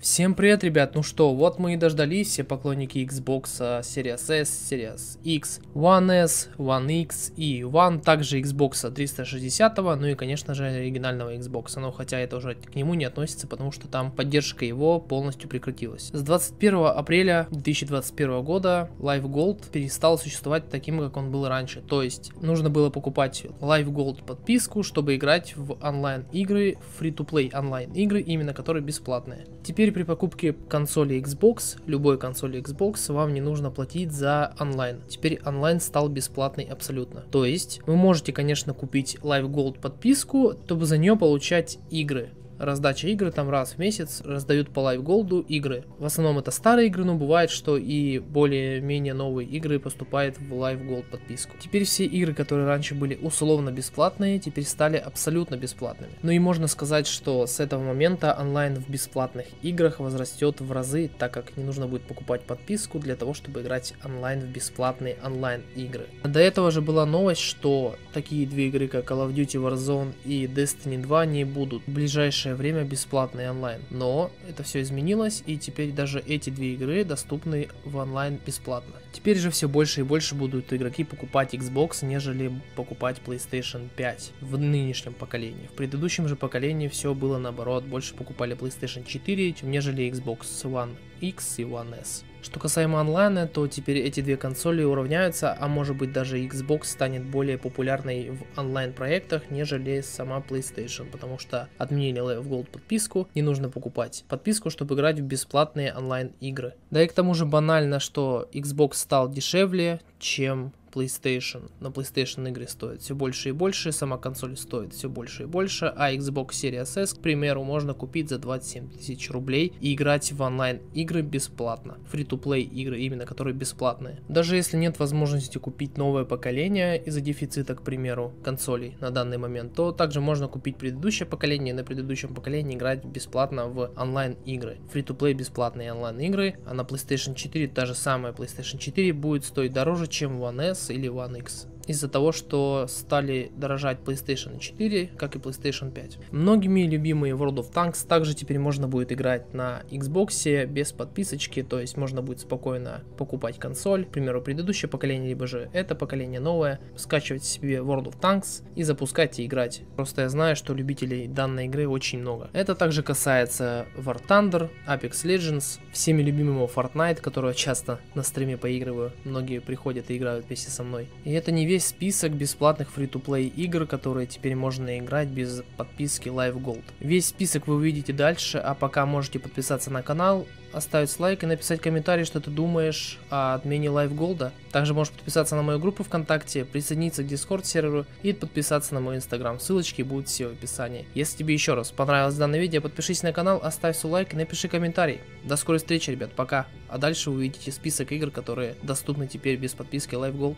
Всем привет, ребят! Ну что, вот мы и дождались, все поклонники Xbox Series S, Series X, One S, One X и One, также Xbox 360, ну и, конечно же, оригинального Xbox, но хотя это уже к нему не относится, потому что там поддержка его полностью прекратилась. С 21 апреля 2021 года Live Gold перестал существовать таким, как он был раньше, то есть нужно было покупать Live Gold подписку, чтобы играть в онлайн игры, free-to-play онлайн игры, именно которые бесплатные. Теперь Теперь при покупке консоли Xbox, любой консоли Xbox, вам не нужно платить за онлайн. Теперь онлайн стал бесплатный абсолютно. То есть вы можете, конечно, купить Live Gold подписку, чтобы за нее получать игры раздача игры, там раз в месяц раздают по Gold игры. В основном это старые игры, но бывает, что и более-менее новые игры поступают в Gold подписку. Теперь все игры, которые раньше были условно бесплатные, теперь стали абсолютно бесплатными. Ну и можно сказать, что с этого момента онлайн в бесплатных играх возрастет в разы, так как не нужно будет покупать подписку для того, чтобы играть онлайн в бесплатные онлайн игры. До этого же была новость, что такие две игры, как Call of Duty Warzone и Destiny 2 не будут в ближайшее ближайшее время бесплатный онлайн. Но это все изменилось, и теперь даже эти две игры доступны в онлайн бесплатно. Теперь же все больше и больше будут игроки покупать Xbox, нежели покупать PlayStation 5 в нынешнем поколении. В предыдущем же поколении все было наоборот, больше покупали PlayStation 4, нежели Xbox One X и One S. Что касаемо онлайна, то теперь эти две консоли уравняются, а может быть даже Xbox станет более популярной в онлайн проектах, нежели сама PlayStation, потому что отменили Live Gold подписку, не нужно покупать подписку, чтобы играть в бесплатные онлайн игры. Да и к тому же банально, что Xbox стал дешевле, чем PlayStation. На PlayStation игры стоят все больше и больше, сама консоль стоит все больше и больше, а Xbox Series S, к примеру, можно купить за 27 тысяч рублей и играть в онлайн игры бесплатно. Free-to-play игры именно, которые бесплатные. Даже если нет возможности купить новое поколение из-за дефицита, к примеру, консолей на данный момент, то также можно купить предыдущее поколение и на предыдущем поколении играть бесплатно в онлайн игры. Free-to-play бесплатные онлайн игры, а на PlayStation 4 та же самая PlayStation 4 будет стоить дороже, чем One S или One X из-за того, что стали дорожать PlayStation 4, как и PlayStation 5. Многими любимые World of Tanks также теперь можно будет играть на Xbox без подписочки, то есть можно будет спокойно покупать консоль, к примеру, предыдущее поколение, либо же это поколение новое, скачивать себе World of Tanks и запускать и играть. Просто я знаю, что любителей данной игры очень много. Это также касается War Thunder, Apex Legends, всеми любимого Fortnite, которого часто на стриме поигрываю. Многие приходят и играют вместе со мной. И это не весь весь список бесплатных фри-то-плей игр, которые теперь можно играть без подписки Live Gold. Весь список вы увидите дальше, а пока можете подписаться на канал, оставить лайк и написать комментарий, что ты думаешь о отмене Live Gold. Также можешь подписаться на мою группу ВКонтакте, присоединиться к Discord серверу и подписаться на мой Инстаграм. Ссылочки будут все в описании. Если тебе еще раз понравилось данное видео, подпишись на канал, оставь свой лайк и напиши комментарий. До скорой встречи, ребят, пока. А дальше вы увидите список игр, которые доступны теперь без подписки Live Gold.